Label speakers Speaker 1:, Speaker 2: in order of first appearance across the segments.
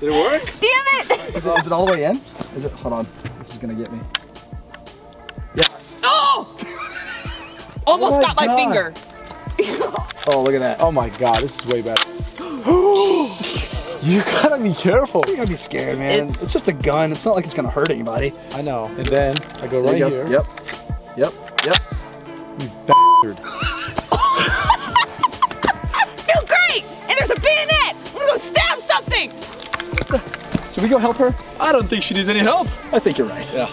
Speaker 1: Did it work?
Speaker 2: Damn it!
Speaker 3: Is it, is it all the way in? Is it? Hold on. This is gonna get me. Yeah.
Speaker 2: Oh! Almost
Speaker 3: Oh my
Speaker 2: got my
Speaker 3: God.
Speaker 2: finger.
Speaker 3: Oh, look at that.
Speaker 1: Oh my god, this is way better. you gotta be careful.
Speaker 3: You gotta be scared, man. It's,
Speaker 2: It's-
Speaker 3: just a gun. It's not like it's gonna hurt anybody.
Speaker 1: I know. And then I go
Speaker 3: There
Speaker 1: right
Speaker 3: you
Speaker 1: here.
Speaker 3: Yep. Yep. Yep.
Speaker 1: You bastard.
Speaker 2: feel great! And there's a bayonet! I'm gonna go stab something!
Speaker 3: Should we go help her?
Speaker 1: I don't think she needs any help.
Speaker 3: I think you're right.
Speaker 1: Yeah.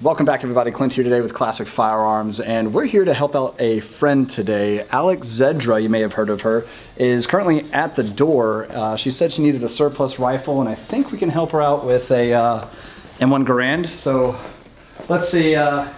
Speaker 3: Welcome back, everybody. Clint here today with Classic Firearms, and we're here to help out a friend today. Alex Zedra, you may have heard of her, is currently at the door. Uh, she said she needed a surplus rifle, and I think we can help her out with a uh, M1 Garand. So let's see. Uh...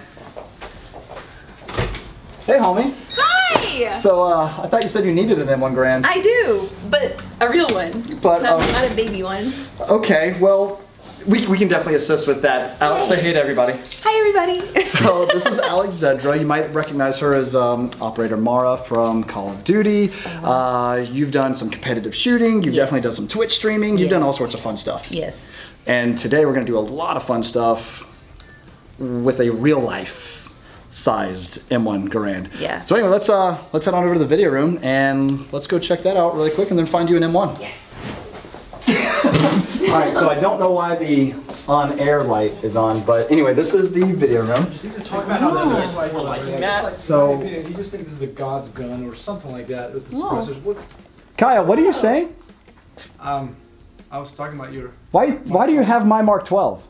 Speaker 3: Hey, homie.
Speaker 2: Hi!
Speaker 3: So uh, I thought you said you needed an M1 Garand.
Speaker 2: I do, but a real one.
Speaker 3: But,
Speaker 2: not,
Speaker 3: um,
Speaker 2: not a baby one.
Speaker 3: Okay, well, we, we can definitely assist with that. Alex, say hey to everybody.
Speaker 2: Hi, everybody.
Speaker 3: So this is Alex Zedra. You might recognize her as um, Operator Mara from Call of Duty. Uh, you've done some competitive shooting. You've definitely done some Twitch streaming. You've done all sorts of fun stuff.
Speaker 2: yes.
Speaker 3: And today we're going to do a lot of fun stuff with a real life sized M1 Garand.
Speaker 2: Yeah.
Speaker 3: So anyway, let's uh let's head on over to the video room and let's go check that out really quick and then find you an M1.
Speaker 2: Yes.
Speaker 3: All right, so I don't know why the on-air light is on, but anyway, this is the video room.
Speaker 1: Talk about how that.
Speaker 3: So-
Speaker 1: he just thinks this is the God's gun or something like that with the suppressors. What?
Speaker 3: Kyle, what are you saying?
Speaker 1: Um, I was talking about your.
Speaker 3: Why why do you have my Mark 12?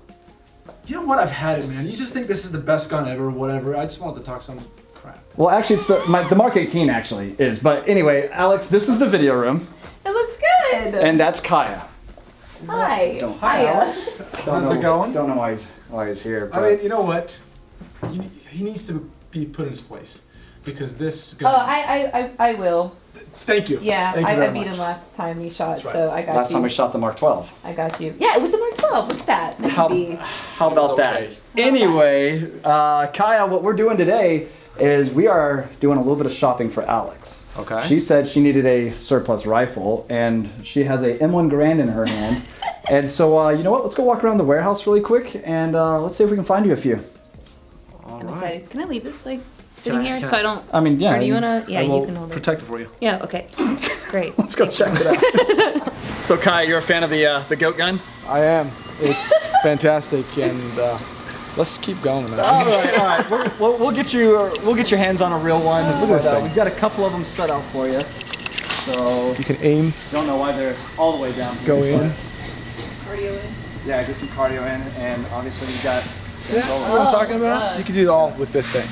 Speaker 1: You know what? I've had it, man. You just think this is the best gun ever, whatever. I just wanted to talk some crap.
Speaker 3: Well, actually, it's the my, the Mark 18 actually is. But anyway, Alex, this is the video room,
Speaker 2: It looks good.
Speaker 3: and that's Kaya.
Speaker 2: Hi.
Speaker 3: Don't-
Speaker 2: Hi,
Speaker 1: Alex. How's
Speaker 3: know-
Speaker 1: it going?
Speaker 3: Don't know why he's why he's here.
Speaker 1: I mean, you know what? He, he needs to be put in his place because this
Speaker 4: Oh. I, I, I, I will.
Speaker 1: Thank you.
Speaker 4: Yeah,
Speaker 1: Thank you
Speaker 4: I,
Speaker 1: very
Speaker 4: I beat
Speaker 1: much.
Speaker 4: him last time he shot,
Speaker 1: right.
Speaker 4: so I got you.
Speaker 3: last
Speaker 4: you.
Speaker 3: time we shot the Mark 12.
Speaker 4: I got you. Yeah, with the Mark 12. What's that? That
Speaker 3: How how about that? Anyway, uh, Kaya, what we're doing today is we are doing a little bit of shopping for Alex.
Speaker 1: Okay.
Speaker 3: She said she needed a surplus rifle, and she has a M1 Garand in her hand. and so, uh, you know what? Let's go walk around the warehouse really quick, and uh, let's see if we can find you a few.
Speaker 4: I'm excited. Can I leave this like sitting
Speaker 1: I-
Speaker 4: here so
Speaker 1: I-
Speaker 4: I don't?
Speaker 3: I mean, yeah.
Speaker 4: Or do you
Speaker 3: you-
Speaker 4: wanna? Yeah,
Speaker 1: I
Speaker 4: you can hold it.
Speaker 1: protect it for you.
Speaker 4: Yeah. Okay. Great.
Speaker 3: Let's go check it out. so, Kai, you're a fan of the uh, the goat gun?
Speaker 1: I am. It's fantastic, and uh, let's keep going, man.
Speaker 3: All right, all right. We'll, we'll, we'll get you. uh, We'll get your hands on a real one.
Speaker 1: Look at this
Speaker 3: uh,
Speaker 1: thing.
Speaker 3: We've got a couple of them set out for you. So
Speaker 1: You can aim,
Speaker 3: don't know why they're all the way down. Here,
Speaker 1: go in.
Speaker 3: but, Yeah, get some cardio in, and obviously we've got.
Speaker 1: Yeah,
Speaker 3: solo.
Speaker 1: that's what I'm talking
Speaker 4: Oh,
Speaker 1: about.
Speaker 4: God.
Speaker 1: You can do it all with this thing.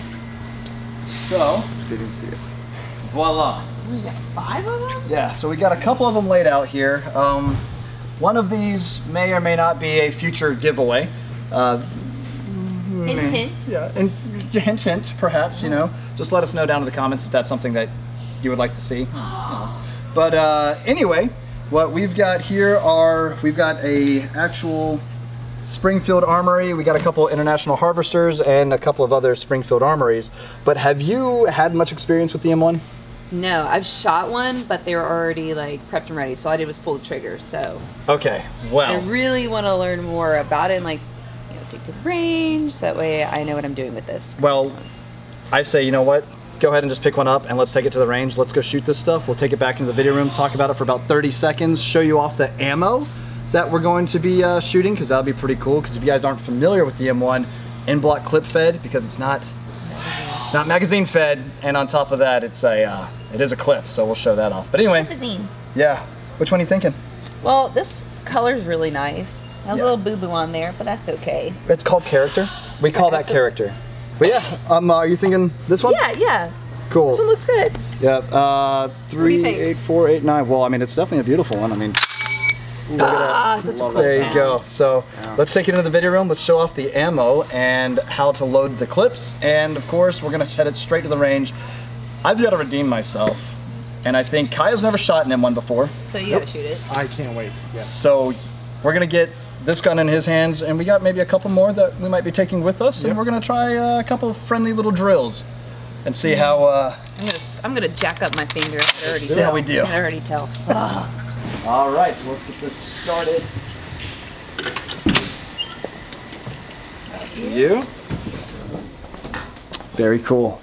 Speaker 3: So
Speaker 1: Didn't see it.
Speaker 3: voila.
Speaker 4: We got five of them.
Speaker 3: Yeah, so we got a couple of them laid out here. Um, one of these may or may not be a future giveaway. Uh,
Speaker 4: Hint, hint.
Speaker 3: Yeah, and hint, hint, perhaps, you know. Just let us know down in the comments if that's something that you would like to see. you. But uh, anyway, what we've got here are, we've got a actual Springfield Armory. We got a couple international harvesters and a couple of other Springfield armories. But have you had much experience with the M1?
Speaker 4: No, I've shot one, but they were already like prepped and ready. So all I did was pull the trigger. So
Speaker 3: Okay, well, I
Speaker 4: really want to learn more about it and like, you know, take to the range. So that way I know what I'm doing with this.
Speaker 3: Well, I say, you know what? Go ahead and just pick one up and let's take it to the range. Let's go shoot this stuff. We'll take it back into the video room, talk about it for about 30 seconds, show you off the ammo that we're going to be uh, shooting because that'll be pretty cool. Because if you guys aren't familiar with the M1, en-bloc clip fed because it's not it's not magazine fed, and on top of that, it's a uh, it is a clip. So we'll show that off. But anyway,
Speaker 4: Magazine.
Speaker 3: yeah. Which one are you thinking?
Speaker 4: Well, this color's really nice. Has
Speaker 3: Yeah.
Speaker 4: a little boo boo on there, but that's okay.
Speaker 3: It's called character. We call that character. But yeah, um, uh, are you thinking this one?
Speaker 4: Yeah, yeah.
Speaker 3: Cool.
Speaker 4: This one looks good.
Speaker 3: Yeah, uh, three, eight, four, eight, nine. Well, I mean, it's definitely a beautiful one. I mean, look
Speaker 4: Ah, such a cool
Speaker 3: There you go. So let's take it into the video room. Let's show off the ammo and how to load the clips. And of course, we're gonna head it straight to the range. I've got to redeem myself. And I think Kaya's never shot an M1 before.
Speaker 4: So you gotta shoot it.
Speaker 1: I can't wait. Yeah.
Speaker 3: So we're gonna get this gun in his hands, and we got maybe a couple more that we might be taking with us, and we're gonna try uh, a couple friendly little drills and see how uh,
Speaker 4: I'm gonna, I'm gonna jack up my finger. I already
Speaker 3: See
Speaker 4: tell.
Speaker 3: how we do.
Speaker 4: I already tell.
Speaker 3: All right, so let's get this started. After you. Very cool.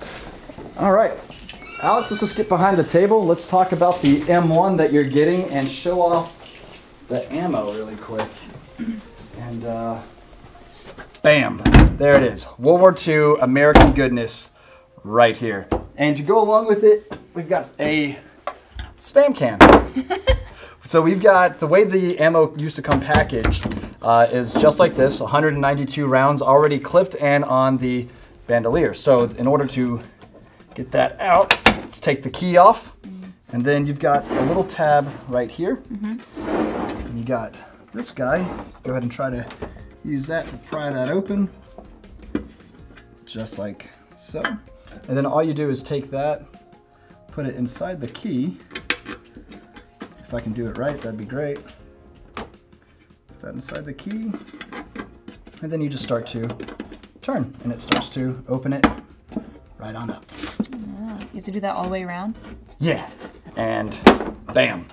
Speaker 3: All right, Alex, let's just get behind the table. Let's talk about the M1 that you're getting and show off the ammo really quick. And uh, bam, there it is. World War II American goodness right here. And to go along with it, we've got a spam can. So we've got the way the ammo used to come packaged uh, is just like this 192 rounds already clipped and on the bandolier. So in order to get that out, let's take the key off. And then you've got a little tab right here. And you got this guy. Go ahead and try to use that to pry that open. Just like so. And then all you do is take that, put it inside the key. If I can do it right, that'd be great. Put that inside the key. And then you just start to turn and it starts to open it right on up.
Speaker 5: You have to do that all the way around?
Speaker 3: Yeah. And bam.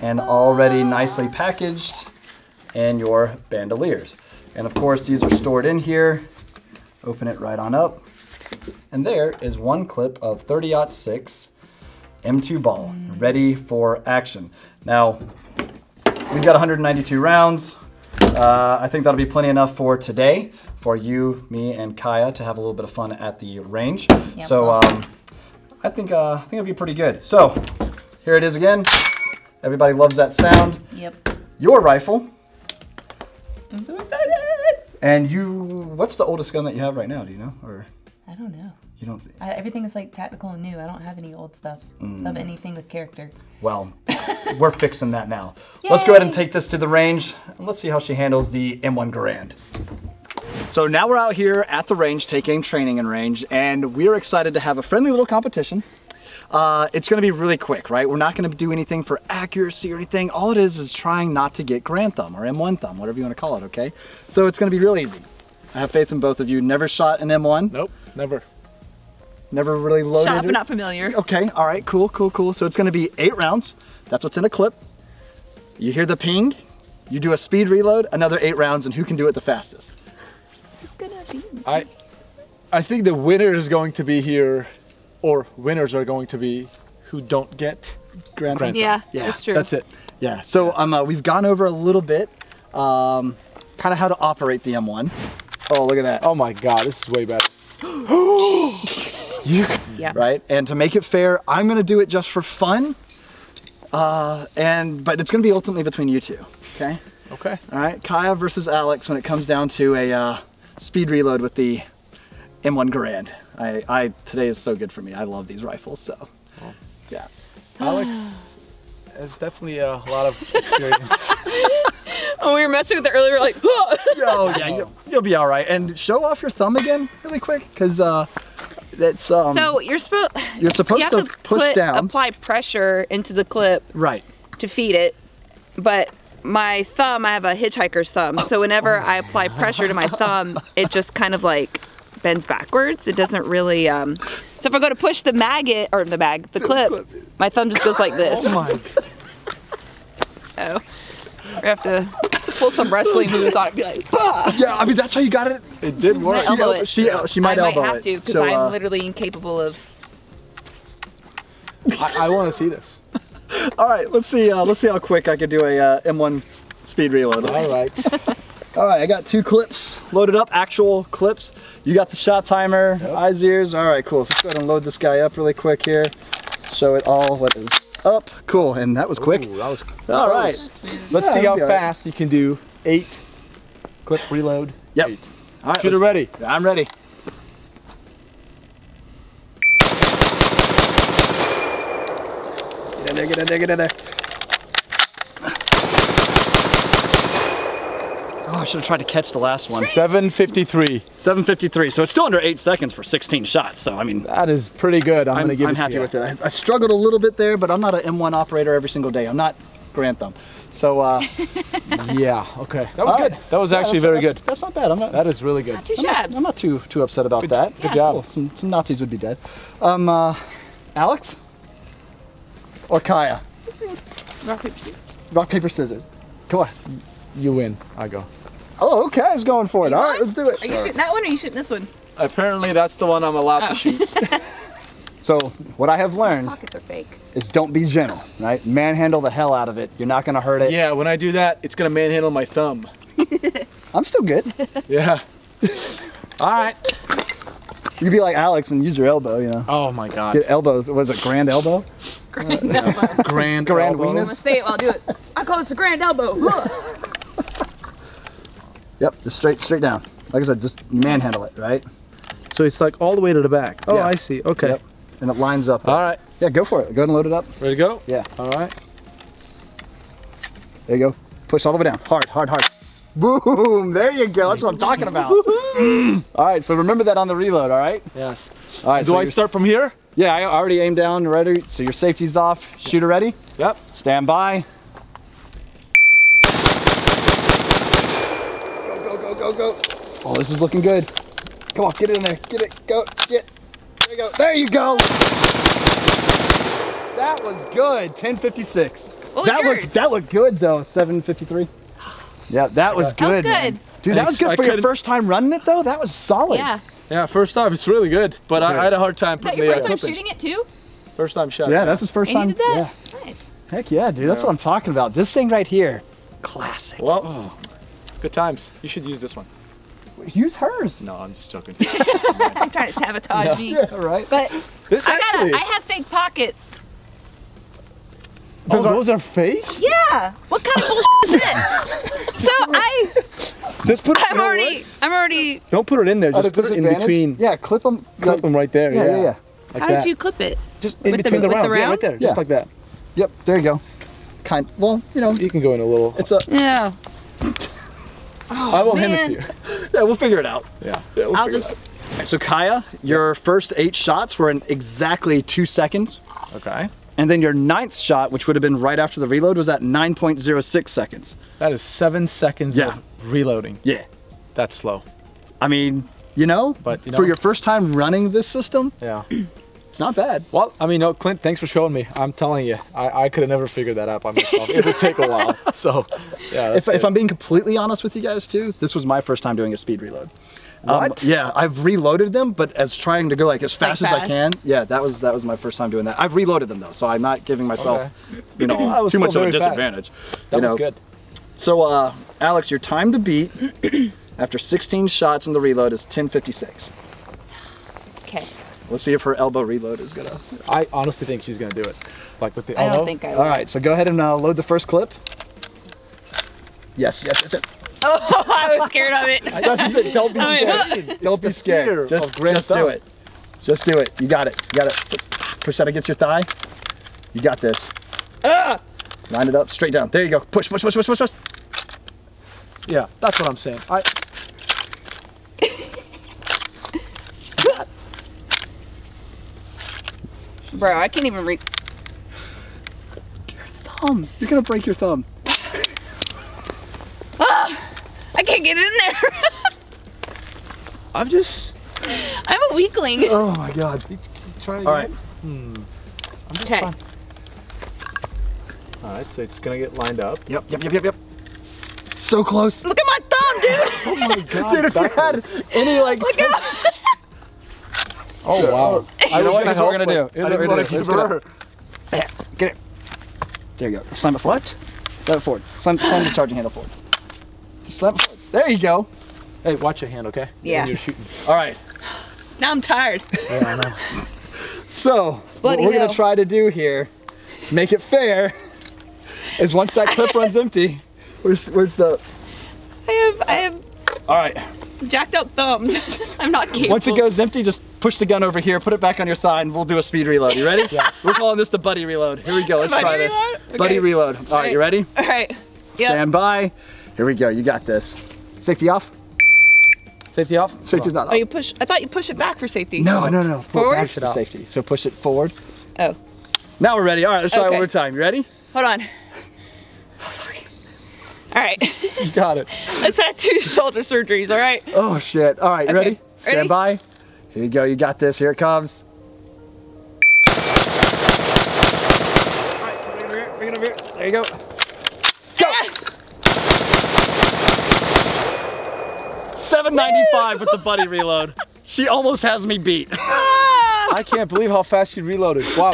Speaker 3: And already nicely packaged in your bandoliers. And of course, these are stored in here. Open it right on up. And there is one clip of 30 6 M2 ball ready for action. Now, we've got 192 rounds. Uh, I think that'll be plenty enough for today for you, me, and Kaya to have a little bit of fun at the range. so um, I think uh, I think it'll be pretty good. So here it is again. Everybody loves that sound.
Speaker 5: Yep.
Speaker 3: Your rifle,
Speaker 5: I'm so excited.
Speaker 3: and you. What's the oldest gun that you have right now? Do you know, or
Speaker 5: I don't know.
Speaker 3: You don't?
Speaker 5: I, everything is like tactical and new. I don't have any old stuff of anything with character.
Speaker 3: Well, we're fixing that now. Let's go ahead and take this to the range, and let's see how she handles the M1 Garand. So now we're out here at the range taking training in range, and we're excited to have a friendly little competition. Uh, it's going to be really quick, right? We're not going to do anything for accuracy or anything. All it is is trying not to get Garand Thumb or M1 Thumb, whatever you want to call it, okay? So it's going to be real easy. I have faith in both of you. Never shot an M1,
Speaker 1: Nope, never.
Speaker 3: Never really loaded
Speaker 4: Shop,
Speaker 3: it.
Speaker 4: not familiar.
Speaker 3: Okay, all right, cool, cool, cool. So it's gonna be eight rounds. That's what's in a clip. You hear the ping, you do a speed reload, another eight rounds, and who can do it the fastest?
Speaker 5: It's gonna be.
Speaker 1: I, I think the winner is going to be here, or winners are going to be who don't get
Speaker 3: Grand
Speaker 1: Grand
Speaker 4: Yeah,
Speaker 3: Yeah,
Speaker 4: that's true.
Speaker 1: That's it.
Speaker 3: Yeah, so um, uh, we've gone over a little bit, um, kind of how to operate the M1. Oh, look at that.
Speaker 1: Oh my God, this is way better. you,
Speaker 4: Yeah.
Speaker 3: Right, and to make it fair, I'm gonna do it just for fun. Uh, and but it's gonna be ultimately between you two. Okay.
Speaker 1: okay?
Speaker 3: All right, Kaya versus Alex when it comes down to a uh, speed reload with the M1 Garand. I, I today is so good for me. I love these rifles. So, yeah.
Speaker 1: Alex has definitely a lot of experience.
Speaker 4: Oh, we were messing with it earlier. We're like,
Speaker 3: Oh yeah, you'll, you'll be all right. And show off your thumb again, really quick, because uh, that's um.
Speaker 4: so you're supposed.
Speaker 3: you're supposed
Speaker 4: You have
Speaker 3: to,
Speaker 4: to
Speaker 3: push
Speaker 4: put,
Speaker 3: down.
Speaker 4: apply pressure into the clip
Speaker 3: right.
Speaker 4: to feed it, but my thumb, I have a hitchhiker's thumb. So whenever I apply pressure to my thumb, it just kind of like bends backwards. It doesn't really. Um, so if I go to push the maggot or the mag, the clip, my thumb just goes like this.
Speaker 3: Oh my.
Speaker 4: So we have to pull some wrestling moves on it and be like, bah!
Speaker 3: Yeah, I mean that's how you got it.
Speaker 1: it did work.
Speaker 4: Might elbow it.
Speaker 3: she- uh, she might
Speaker 4: I might have
Speaker 3: it.
Speaker 4: to because
Speaker 3: So,
Speaker 4: I'm
Speaker 3: uh,
Speaker 4: literally incapable of.
Speaker 1: I, I want to see this.
Speaker 3: All right, let's see. Uh, let's see how quick I can do a uh, M1 speed reload.
Speaker 1: All right.
Speaker 3: All right, I got two clips loaded up, actual clips. You got the shot timer, eyes, ears. All right, cool. So let's go ahead and load this guy up really quick here. Show it all what is up. Cool, and that was quick.
Speaker 1: Ooh, that was.
Speaker 3: All right.
Speaker 1: Let's
Speaker 3: Yeah,
Speaker 1: see how
Speaker 3: it'll be all right.
Speaker 1: fast you can do eight. Clip reload.
Speaker 3: Yep.
Speaker 1: Eight.
Speaker 3: All right,
Speaker 1: Shoot ready.
Speaker 3: I'm ready. Get in there, get in there, get in there. Oh, I should have tried to catch the last one.
Speaker 1: 753.
Speaker 3: 753, so it's still under eight seconds for 16 shots. So, I mean,
Speaker 1: That is pretty good. I'm,
Speaker 3: I'm,
Speaker 1: gonna give
Speaker 3: I'm
Speaker 1: it to
Speaker 3: happy
Speaker 1: you.
Speaker 3: with it. I, I struggled a little bit there, but I'm not an M1 operator every single day. I'm not Garand Thumb. So uh,
Speaker 1: Yeah. Okay. That was
Speaker 3: all
Speaker 1: good.
Speaker 3: right.
Speaker 1: That was
Speaker 3: Yeah,
Speaker 1: actually
Speaker 3: that's-
Speaker 1: very
Speaker 3: that's-
Speaker 1: good.
Speaker 3: That's not bad. I'm not.
Speaker 1: That is really good.
Speaker 4: Two
Speaker 3: I'm not,
Speaker 4: shabs.
Speaker 3: I'm not too too upset about that.
Speaker 1: Good job.
Speaker 3: Cool. Some some Nazis would be dead. Um, uh, Alex or Kaya?
Speaker 4: Rock, paper, scissors.
Speaker 3: Rock paper scissors. Come on.
Speaker 1: You win. I go.
Speaker 3: Oh, okay. Kaya's going for it. All right, let's do it.
Speaker 4: Are you shooting that one or are you shooting this one?
Speaker 1: Apparently, that's the one I'm allowed
Speaker 4: Oh.
Speaker 1: to shoot.
Speaker 3: So what I have learned
Speaker 4: Pockets are fake.
Speaker 3: is don't be gentle, right? Manhandle the hell out of it. You're not gonna hurt it.
Speaker 1: yeah. When I do that, it's gonna manhandle my thumb.
Speaker 3: I'm still good.
Speaker 1: Yeah. All right.
Speaker 3: You be like Alex and use your elbow. You know.
Speaker 1: Oh my God.
Speaker 3: Get elbow. Was it grand elbow?
Speaker 4: Grand elbow.
Speaker 1: Grand.
Speaker 3: Grand
Speaker 1: elbow.
Speaker 4: I'm gonna say it while I do it. I call this a grand elbow.
Speaker 3: Yep. Just straight straight down. Like I said, just manhandle it, right?
Speaker 1: So it's like all the way to the back. Oh,
Speaker 3: Yeah.
Speaker 1: I see. Okay.
Speaker 3: Yep. And it lines up.
Speaker 1: All right.
Speaker 3: Yeah, go for it. Go ahead and load it up.
Speaker 1: Ready to go?
Speaker 3: Yeah.
Speaker 1: All right.
Speaker 3: There you go. Push all the way down. Hard, hard, hard. Boom! There you go. That's what I'm talking about. all right. So remember that on the reload. All right.
Speaker 1: Yes.
Speaker 3: All right.
Speaker 1: Do
Speaker 3: so
Speaker 1: I start from here?
Speaker 3: Yeah, I already aimed down. Ready. So your safety's off. Shooter ready.
Speaker 1: Yep.
Speaker 3: Stand by. Go. Oh, this is looking good. Come on, get it in there. Get it. Go. Get. There you go. There you go. That was good. 1056.
Speaker 4: What was
Speaker 3: that
Speaker 4: yours?
Speaker 3: looked that looked good though. 753. Yeah, that was
Speaker 4: That was
Speaker 3: good. man.
Speaker 4: good.
Speaker 3: Dude, that was good for your first time running it though. That was solid.
Speaker 4: yeah.
Speaker 1: Yeah. First time. It's really good, but I,
Speaker 3: Okay.
Speaker 1: I had a hard time
Speaker 4: Is that
Speaker 1: putting
Speaker 4: your first
Speaker 1: uh,
Speaker 4: time
Speaker 1: clip
Speaker 4: shooting it too?
Speaker 1: First time shot.
Speaker 3: Yeah, that's his first
Speaker 4: And
Speaker 3: time.
Speaker 4: you did that?
Speaker 3: Yeah.
Speaker 4: Nice.
Speaker 3: Heck yeah, dude. That's
Speaker 1: Yeah.
Speaker 3: what I'm talking about. This thing right here, classic.
Speaker 1: Well, it's good times. You should use this one.
Speaker 3: Use hers.
Speaker 1: No, I'm just joking.
Speaker 4: I'm trying to sabotage me.
Speaker 3: Yeah, right.
Speaker 4: But
Speaker 1: this
Speaker 4: I
Speaker 1: actually.
Speaker 4: got I have fake pockets.
Speaker 3: Oh, those are fake?
Speaker 4: Yeah. What kind of bullshit is this? So I
Speaker 1: just put it.
Speaker 4: I'm already I'm already
Speaker 1: Don't put it in there. Just put it in between.
Speaker 3: Yeah, clip them.
Speaker 1: Clip them right there.
Speaker 3: Yeah, yeah, yeah.
Speaker 1: Like
Speaker 4: how
Speaker 1: that.
Speaker 4: did you clip it?
Speaker 1: Just in
Speaker 4: with the-
Speaker 1: between the,
Speaker 4: with the
Speaker 1: rounds. Yeah,
Speaker 4: round?
Speaker 1: right there.
Speaker 3: Yeah.
Speaker 1: Just like that.
Speaker 3: Yep, there you go. Kind. Well, you know,
Speaker 1: You can go in a little.
Speaker 3: it's a.
Speaker 4: Yeah.
Speaker 1: Oh, I will hand it to you.
Speaker 3: Yeah, we'll figure it out.
Speaker 1: Yeah. yeah we'll
Speaker 4: I'll just
Speaker 3: So Kaya, your first eight shots were in exactly two seconds.
Speaker 1: Okay.
Speaker 3: and then your ninth shot, which would have been right after the reload, was at 9.06 seconds.
Speaker 1: That is seven seconds
Speaker 3: Yeah.
Speaker 1: of reloading.
Speaker 3: Yeah.
Speaker 1: That's slow.
Speaker 3: I mean, you know,
Speaker 1: But, you
Speaker 3: for your first time running this system,
Speaker 1: Yeah.
Speaker 3: it's not bad.
Speaker 1: Well, I mean, no, Clint, thanks for showing me. I'm telling you, I, I could have never figured that out by myself. it would take a while. So, yeah. That's
Speaker 3: If, if. I'm being completely honest with you guys too, this was my first time doing a speed reload. Um,
Speaker 1: What?
Speaker 3: yeah, I've reloaded them, but as trying to go like as fast as I can. Yeah, that was that was my first time doing that. I've reloaded them though, so I'm not giving myself,
Speaker 1: Okay.
Speaker 3: you know, too much of a
Speaker 1: very fast.
Speaker 3: disadvantage.
Speaker 1: that
Speaker 3: you
Speaker 1: was
Speaker 3: know.
Speaker 1: good.
Speaker 3: So, uh, Alex, your time to beat after 16 shots in the reload is 10:56.
Speaker 4: Okay.
Speaker 3: Let's see if her elbow reload is gonna.
Speaker 1: I honestly think she's gonna do it. Like with the
Speaker 4: I
Speaker 1: elbow.
Speaker 4: don't think I will.
Speaker 3: All right, so go ahead and uh, load the first clip. Yes, yes, yes. yes.
Speaker 4: Oh, I was scared of it.
Speaker 3: That's it. Don't be scared. Don't be scared. Just, just do it. Just do it. You got it. You got it. Push that against your thigh. You got this.
Speaker 4: Ugh.
Speaker 3: Line it up straight down. There you go. Push, push, push, push, push, push.
Speaker 1: Yeah, that's what I'm saying. I.
Speaker 4: Bro, I can't even reach.
Speaker 3: Your Thumb. You're gonna break your thumb. Ah!
Speaker 4: I can't get in there.
Speaker 1: I'm just.
Speaker 4: I'm a weakling.
Speaker 3: Oh my god.
Speaker 1: Try
Speaker 3: All right. Hmm.
Speaker 4: Okay.
Speaker 1: All right, so it's gonna get lined up.
Speaker 3: Yep, yep, yep, yep, yep. So close.
Speaker 4: Look at my thumb, dude.
Speaker 1: Oh my god.
Speaker 3: Dude, if you had any like.
Speaker 4: Look at
Speaker 1: Oh wow. Oh.
Speaker 3: I know what
Speaker 1: gonna
Speaker 3: we're gonna do.
Speaker 1: I didn't
Speaker 3: gonna
Speaker 1: wanna
Speaker 3: do. It's
Speaker 1: give
Speaker 3: gonna-
Speaker 1: her-
Speaker 3: Get it. There you go. Slam it forward. What? Slam it forward. Slam, slam the charging handle forward. Slam it forward. There you go.
Speaker 1: Hey, watch your hand, okay?
Speaker 4: Yeah.
Speaker 1: When you're shooting.
Speaker 3: All right.
Speaker 4: Now I'm tired.
Speaker 1: Yeah, I know.
Speaker 3: So
Speaker 4: Bloody
Speaker 3: what we're gonna try to do here, to make it fair, is once that clip runs empty, where's where's the?
Speaker 4: I have I have
Speaker 3: All right.
Speaker 4: Jacked up thumbs. I'm not capable.
Speaker 3: Once it goes empty, just push the gun over here, put it back on your thigh, and we'll do a speed reload. You ready? yeah. We're calling this the buddy reload. Here we go. Let's
Speaker 4: Buddy
Speaker 3: try this.
Speaker 4: Okay.
Speaker 3: Buddy reload. All right, you ready?
Speaker 4: All right. Yep.
Speaker 3: Stand by. Here we go. You got this. Safety off.
Speaker 1: Safety off.
Speaker 3: Safety's not
Speaker 4: Oh, you push. I thought you push it back for safety.
Speaker 3: No, no, no.
Speaker 4: Forward?
Speaker 1: Push it
Speaker 3: for
Speaker 1: out.
Speaker 3: safety. So push it forward.
Speaker 4: Oh,
Speaker 3: Now we're ready. All right, let's try it
Speaker 4: Okay.
Speaker 3: one more time. You ready?
Speaker 4: hold on. All right.
Speaker 1: You got it.
Speaker 4: Let's have two shoulder surgeries, all right?
Speaker 3: Oh shit. All right,
Speaker 4: Okay,
Speaker 3: ready? Stand
Speaker 4: ready?
Speaker 3: by. Here you go. You got this. Here it comes. Bring it over here. There you go. Go. 795 with the buddy reload. She almost has me beat.
Speaker 4: Ah,
Speaker 1: I can't believe how fast you reloaded. Wow.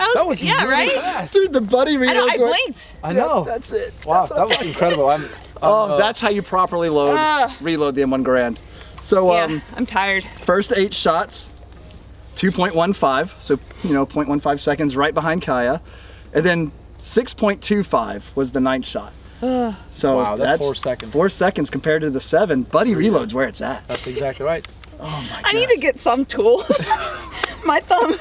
Speaker 1: That was,
Speaker 4: that was, yeah,
Speaker 1: really
Speaker 4: right?
Speaker 1: fast.
Speaker 3: Dude, the buddy
Speaker 4: I
Speaker 3: reload.
Speaker 4: know, I blinked.
Speaker 1: I know.
Speaker 3: That's it.
Speaker 1: wow, that was incredible. I'm, I'm,
Speaker 3: Oh,
Speaker 1: uh,
Speaker 3: that's how you properly load,
Speaker 4: Ah.
Speaker 3: reload the M1 Garand. So,
Speaker 4: Yeah,
Speaker 3: um,
Speaker 4: I'm tired.
Speaker 3: first eight shots, 2.15, so, you know, 0.15 seconds right behind Kaya. And then 6.25 was the ninth shot. So
Speaker 1: Wow, that's four seconds.
Speaker 3: Four seconds compared to the seven. Buddy reloads where it's at.
Speaker 1: That's exactly right.
Speaker 3: Oh my
Speaker 4: I need to get some tool. My thumb.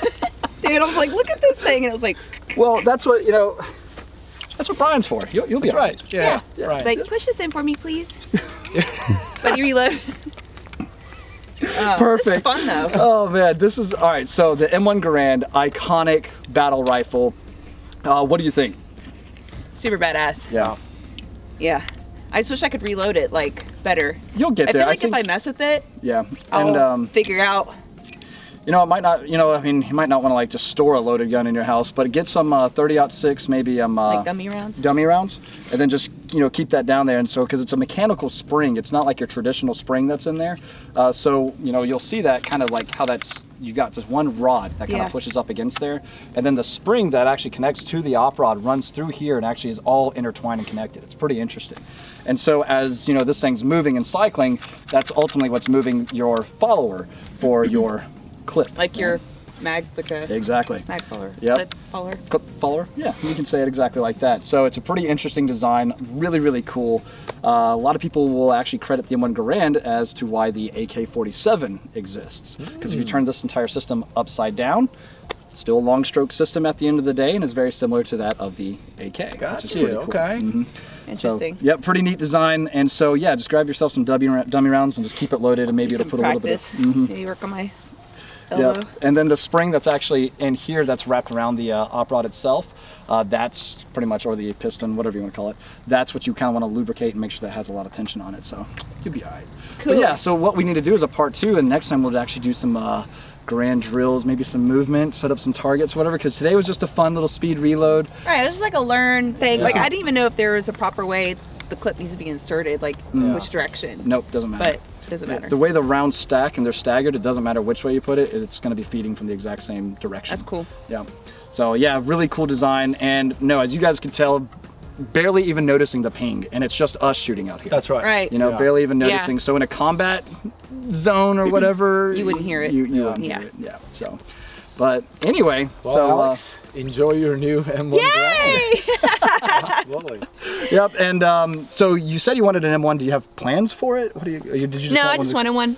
Speaker 4: Dude, I was like, look at this thing. And it was like,
Speaker 3: Well, that's what, you know, that's what Brian's for. You'll, you'll be
Speaker 1: That's
Speaker 3: all
Speaker 1: right. Yeah.
Speaker 3: Yeah.
Speaker 1: Right.
Speaker 4: like, push this in for me, please. Buddy reload. Oh, This is
Speaker 3: Perfect.
Speaker 4: fun though.
Speaker 3: Oh man, this is all right. So the M1 Garand, iconic battle rifle. Uh, what do you think?
Speaker 4: Super badass.
Speaker 3: Yeah,
Speaker 4: Yeah. I just wish I could reload it like better.
Speaker 3: you'll get
Speaker 4: I
Speaker 3: there.
Speaker 4: feel like
Speaker 3: think,
Speaker 4: if I mess with it,
Speaker 3: yeah,
Speaker 4: I'll
Speaker 3: and um,
Speaker 4: figure out.
Speaker 3: You know, it might not. You know, I mean, you might not want to like just store a loaded gun in your house, but get some uh, 30 six, maybe um, uh,
Speaker 4: Like dummy rounds.
Speaker 3: dummy rounds, and then just you know keep that down there. And so because it's a mechanical spring, it's not like your traditional spring that's in there. Uh, so you know you'll see that kind of like how that's you got this one rod that kind
Speaker 4: Yeah.
Speaker 3: of pushes up against there, and then the spring that actually connects to the op rod runs through here and actually is all intertwined and connected. It's pretty interesting. And so as you know this thing's moving and cycling, that's ultimately what's moving your follower for your clip.
Speaker 4: Like your mag, like a
Speaker 3: Exactly.
Speaker 4: mag follower.
Speaker 3: Yep.
Speaker 4: Clip follower.
Speaker 3: clip follower. Yeah, you can say it exactly like that. So it's a pretty interesting design, really, really cool. Uh, a lot of people will actually credit the M1 Garand as to why the AK-47 exists. Because if you turn this entire system upside down, it's still a long stroke system at the end of the day and is very similar to that of the AK. which
Speaker 1: Got you.
Speaker 3: cool.
Speaker 1: Okay.
Speaker 3: Mhm. So,
Speaker 4: Interesting.
Speaker 3: yep, pretty neat design. And so, yeah, just grab yourself some dummy, rounds and just keep it loaded and maybe
Speaker 4: Some
Speaker 3: it'll put a little bit of...
Speaker 4: practice.
Speaker 3: Mhm.
Speaker 4: Maybe work on my elbow.
Speaker 3: Yep. And then the spring that's actually in here that's wrapped around the uh, op rod itself, uh, that's pretty much, or the piston, whatever you want to call it, that's what you kind of want to lubricate and make sure that has a lot of tension on it. So you'll be all right.
Speaker 4: Cool.
Speaker 3: But yeah, so what we need to do is a part two, and next time we'll actually do some uh, grand drills, maybe some movement, set up some targets, whatever, because today was just a fun little speed reload.
Speaker 4: Right, it's just like a learn thing. Like I didn't even know if there was a proper way the clip needs to be inserted, like
Speaker 3: Yeah.
Speaker 4: which direction.
Speaker 3: Nope, doesn't matter.
Speaker 4: But it doesn't matter.
Speaker 3: The way the rounds stack and they're staggered, it doesn't matter which way you put it, it's going to be feeding from the exact same direction.
Speaker 4: That's cool.
Speaker 3: Yeah. So yeah, really cool design. And no, as you guys can tell, barely even noticing the ping, and it's just us shooting out here.
Speaker 1: That's right.
Speaker 4: Right.
Speaker 3: You know,
Speaker 1: Yeah.
Speaker 3: barely even
Speaker 4: Yeah.
Speaker 3: noticing. So in a combat zone or whatever,
Speaker 4: You wouldn't hear it.
Speaker 3: You, you
Speaker 1: Yeah.
Speaker 3: wouldn't
Speaker 4: Yeah.
Speaker 3: hear it. Yeah. So, but anyway,
Speaker 1: Well,
Speaker 3: so uh,
Speaker 1: enjoy your new M1
Speaker 4: Yay!
Speaker 1: Absolutely.
Speaker 3: yep. And um, so you said you wanted an M1. Do you have plans for it? What do you? you- Did you just
Speaker 4: no,
Speaker 3: want
Speaker 4: I
Speaker 3: one
Speaker 4: just
Speaker 3: to-
Speaker 4: wanted one.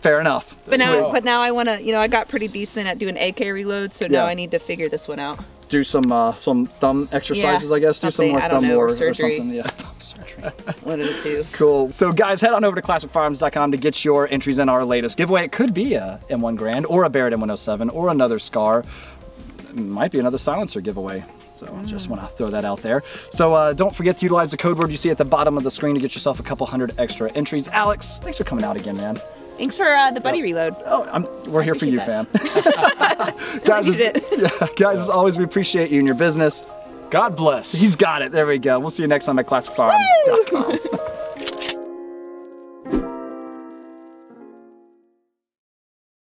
Speaker 3: Fair enough.
Speaker 4: But now, but now I want to. You know, I got pretty decent at doing AK reloads, so now I need to figure this one out.
Speaker 3: Do some uh, some thumb exercises,
Speaker 4: Yeah,
Speaker 3: I guess. Do some more thumb
Speaker 4: know, or
Speaker 3: or something. Yes, thumb surgery.
Speaker 4: One of the two.
Speaker 3: Cool. So guys, head on over to classicfirearms.com to get your entries in our latest giveaway. It could be a M1 Garand or a Barrett M107 or another Scar. It might be another silencer giveaway. So just want to throw that out there. So uh, don't forget to utilize the code word you see at the bottom of the screen to get yourself a couple hundred extra entries. Alex, thanks for coming out again, man.
Speaker 4: Thanks for uh, the buddy reload.
Speaker 3: Oh, I'm, we're here for you,
Speaker 4: appreciate
Speaker 3: fam. guys,
Speaker 4: need
Speaker 3: as, yeah, guys, as always, we appreciate you and your business.
Speaker 1: God bless.
Speaker 3: He's got it. There we go. We'll see you next time at classicfirearms.com.